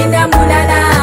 in the moonlight.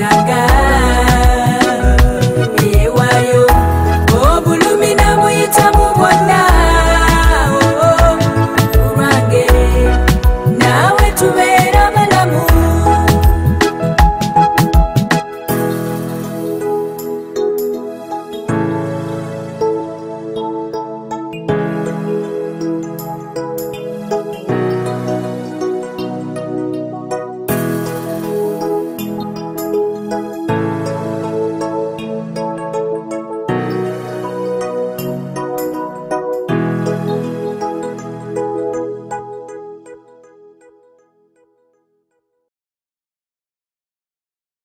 salga.